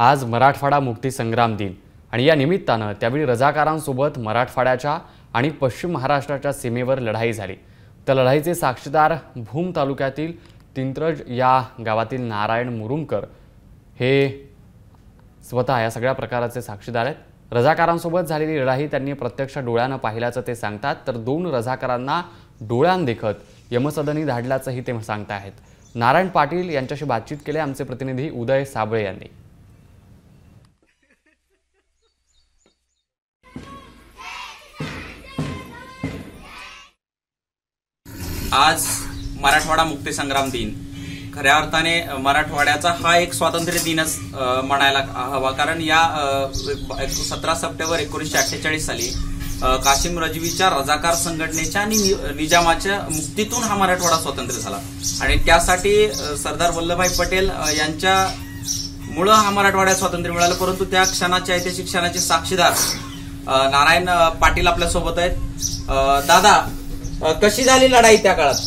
आज मराठवाडा मुक्ती संग्राम दिन. आणि या निमित्तानं त्यावेळी रजाकारांसोबत मराठवाड्याच्या आणि पश्चिम महाराष्ट्राच्या सीमेवर लढाई झाली. त्या लढाईचे साक्षीदार भूम तालुक्यातील तिंत्रज या गावातील नारायण मुरुमकर हे स्वतः या सगळ्या प्रकाराचे साक्षीदार आहेत. रजाकारांसोबत झालेली लढाई त्यांनी प्रत्यक्ष डोळ्यानं पाहिल्याचं ते सांगतात. तर दोन रजाकारांना डोळ्यांदेखत यमसदनी धाडल्याचंही ते सांगताहेत. नारायण पाटील यांच्याशी बातचीत केली आमचे प्रतिनिधी उदय साबळे यांनी. आज मराठवाडा मुक्ती संग्राम दिन. खऱ्या अर्थाने मराठवाड्याचा हा एक स्वातंत्र्य दिनच म्हणायला हवा. कारण या सतरा सप्टेंबर एकोणीसशे अठ्ठेचाळीस साली काशिम रजवीच्या रजाकार संघटनेच्या आणि नि- निजामाच्या मुक्तीतून हा मराठवाडा स्वतंत्र झाला. आणि त्यासाठी सरदार वल्लभभाई पटेल यांच्या मुळे हा मराठवाड्यात स्वातंत्र्य मिळालं. परंतु त्या क्षणाच्या ऐतिहासिक क्षणाचे साक्षीदार नारायण पाटील आपल्यासोबत आहेत. दादा अ, कशी झाली लढाई त्या काळात?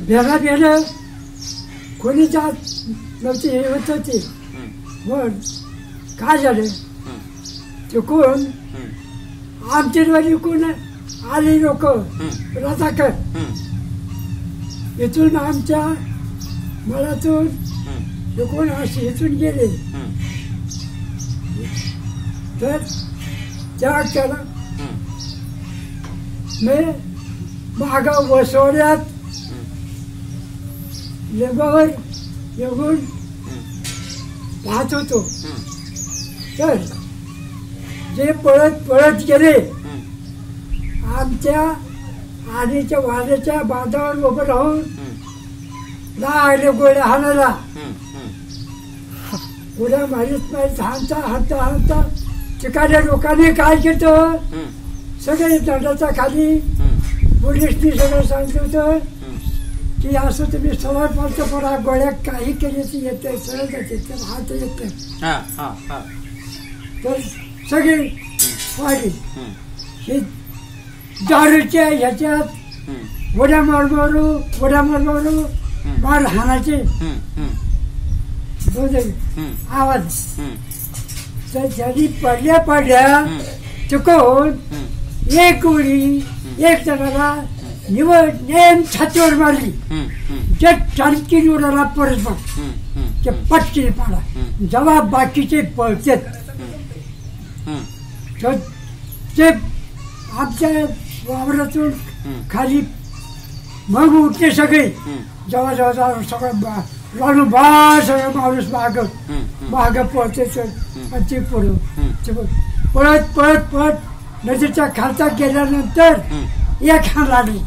भेगा भेलं कोणी जात नव्हती हे होत होती. पण काय झालं? चुकून हम्म, आमचीवाली कोण? आली लोक. हम्म, इथून आमच्या मनातून हम्म, चुकून असे इथून गेले? तर त्या केला मी माग वसवण्यात लेबावर येऊन पाहत होतो. तर जे पळत पळत गेले आमच्या आधीच्या वाड्याच्या बांधावर उभं राहून लागले गोळ्या हाणायला. हम्म, गोळ्या मारीत मारीत हाणता हाणता हाणता तिकडे लोकांनी काय केलं? सगळे दंडाच्या खाली पोलिसनी सगळं सांगितलं होतं की असं तुम्ही सरळ पडतो पडा गोळ्या काही केल्याची येते सरळ जाते तर हात येते हा, हा, हा, तर सगळी वाढली. हे दारूच्या ह्याच्यात उड्या मार मारू उड्या मार मारू हाणाचे आवाज. तर ज्यांनी पडल्या पडल्या चुकवून एक गोळी एक जणाला निवड नेम छातीवर मारली. जे टणकीन उडाला परत मग ते पटकीने पाडा. जेव्हा बाकीचे पळतात. ते आमच्या वावरातून खाली मग उठले सगळे. जेव्हा जेव्हा सगळं बा- लाडू बा सगळं माणूस माग माग पळते ते पुढं. पळत पळत पळत. नदीच्या खालचा गेल्यानंतर एक हाण लागली.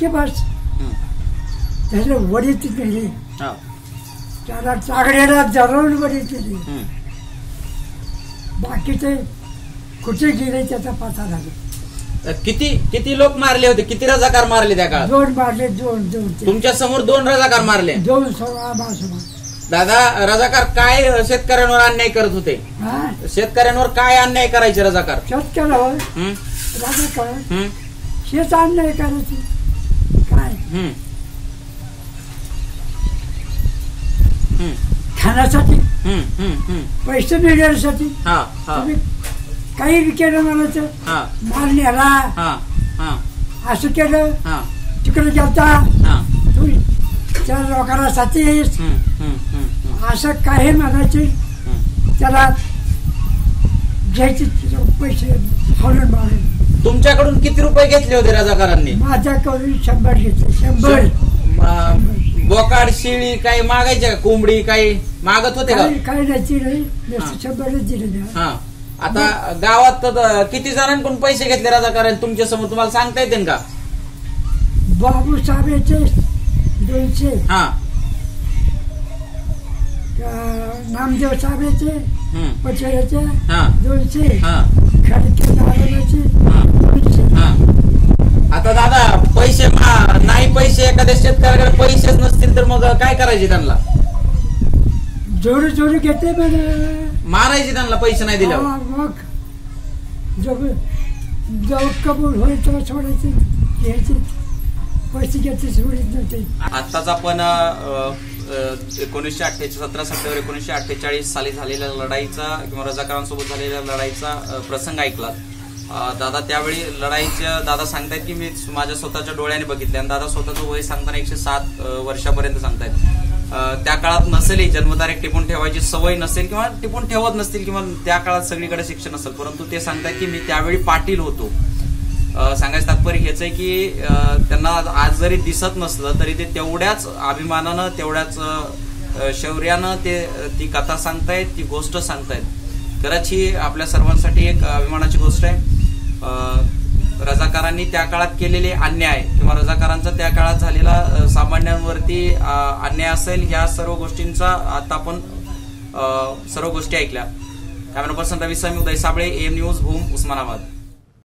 की बस. त्याला वडीत नेली त्याला चागड्याला जरवून नेली हम्म. बाकीचे कुठे गेले त्याचा पता लागला किती किती लोक मारले होते? किती रजाकार मारले त्या काळात? दोन मारले दोन दोन तुमच्यासमोर दोन रजाकार मारले. दोन सोळा दादा रजाकार काय शेतकऱ्यांवर अन्याय करत होते? हा शेतकऱ्यांवर काय अन्याय करायचे रजाकार? शेतकऱ्यावर हम्म, काय हम्म, शेत आणलंय करायची काय? हम्म. हम्म, खाण्यासाठी? हम्म, हम्म, हम्म. पैसे मिळण्यासाठी? हा हा. तुम्ही काही बी केलं म्हणायचं? हा. माल नेला. हा हा. असं केलं. हा. तिकडे गेलता. हा. तुम्ही त्या लोकांना साथीस हम्म, असं काही म्हणायचे. त्याला घ्यायचे पैसे मारून तुमच्याकडून किती रुपये घेतले होते रजाकारांनी? माझ्याकडून शंभर घेतले. शंभर. बोकाड शिळी काही मागायचे का? कोंबडी काही मागत होते का? काही काही नाही दिले नुसतं शंभरच दिले ना. हा. आता गावात तर किती जणांकडून पैसे घेतले रजाकारांनी? तुमच्यासमोर तुम्हाला सांगता येते का? बाबू साहेबाचे दोनशे. हा. नामदेव साहेबाचे पचऱ्याचे दोनशे दोनशे हा. आता दादा पैसे नाही पैसे एखाद्या शेतकऱ्याकडे पैसेच नसतील तर मग काय करायचे त्यांना? जोडी जोडी घेते मारायचे त्यांना पैसे नाही हा, मग. जब जेव्हा कबूल होईल तेव्हा सोडायचे घ्यायचे. पैसे घेतले सोडित नव्हते. आत्ताच आपण एकोणीसशे अठ्ठेचाळीस सतरा सप्टेंबर एकोणीसशे अठ्ठेचाळीस साली झालेल्या लढाईचा किंवा रजाकारांसोबत झालेल्या लढाईचा प्रसंग ऐकला. दादा त्यावेळी लढाईच्या दादा सांगतायत की मी माझ्या स्वतःच्या डोळ्याने बघितले आणि दादा स्वतःचं वय सांगताना एकशे सात वर्षापर्यंत सांगतायत. त्या काळात नसेलही जन्मतारीख टिपून ठेवायची सवय नसेल किंवा टिपून ठेवत नसतील किंवा त्या काळात सगळीकडे शिक्षण असेल परंतु ते सांगतायत की मी त्यावेळी पाटील होतो. सांगायचं तात्पर्य हेच आहे की त्यांना आज जरी दिसत नसलं तरी ते तेवढ्याच अभिमानानं तेवढ्याच शौर्यानं ते ती कथा सांगतायत ती गोष्ट सांगतायत. खरंच ही आपल्या सर्वांसाठी एक अभिमानाची गोष्ट आहे. रजाकारांनी त्या काळात केलेले अन्याय किंवा रजाकारांचा त्या काळात झालेला सामान्यांवरती अन्याय असेल ह्या सर्व गोष्टींचा आता आपण सर्व गोष्टी ऐकल्या. Camera person Ravi Swami Uday Sable M news Bhoom Osmanabad.